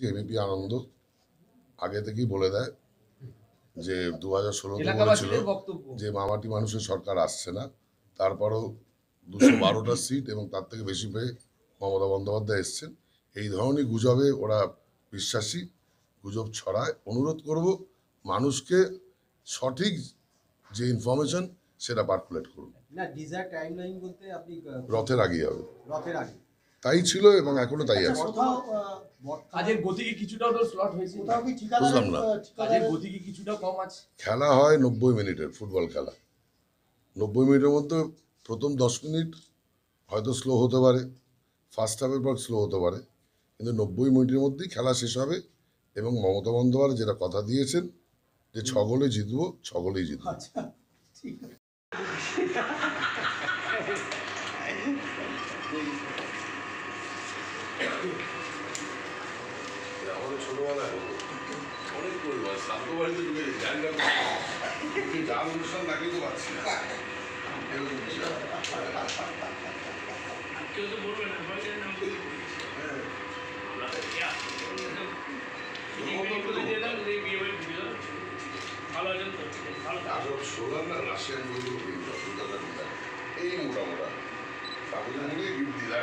ABP আনন্দ আগে থেকেই বলে দেয় যে দু হাজার ষোলোতে বলেছিল যে মামাটি মানুষের সরকার আসছে না। তারপরও দুশো বারোটা সিট এবং তার থেকে বেশি পেয়ে মমতা বন্দ্যোপাধ্যায় এসছেন। এই ধরনের গুজবে ওরা বিশ্বাসী। গুজব ছড়ায়। অনুরোধ করব মানুষকে সঠিক যে ইনফরমেশন সেটা পার্কুলেট করুন। রথের আগেই হবে। রথের আগে তাই ছিল এবং এখনও তাই আছে। কোথাও কাজের গতি কি কিছুটাও স্লট হয়েছে। কোথাও কি ঠিকাদারের বুঝলাম না। কাজের গতি কি কিছুটা কম আছে। খেলা হয় নব্বই মিনিটের ফুটবল খেলা। নব্বই মিনিটের মধ্যে প্রথম দশ মিনিট হয়তো স্লো হতে পারে ফার্স্ট হাফের পর স্লো হতে পারে কিন্তু নব্বই মিনিটের মধ্যেই খেলা শেষ হবে এবং মমতা বন্দ্যোপাধ্যায় যেটা কথা দিয়েছেন যে ছগলে জিতবো ছগলেই জিতবো। আচ্ছা ঠিক আছে। আমাদের ছোটবেলায় অনেক পরিবার সাধ্য বাড়িতে ঢুকে জানি না যা অনুষ্ঠান তাকেই তো পাচ্ছি না। এরকম কেউ তো বলবে না সবাই নাম করে। ভালো আছেন ভালো আসল সোলার না রাশিয়ান বইগুলো কিনতে হবে, দুটো টাকা দিয়ে। এই মোটা মোটা। গিফট দিলাম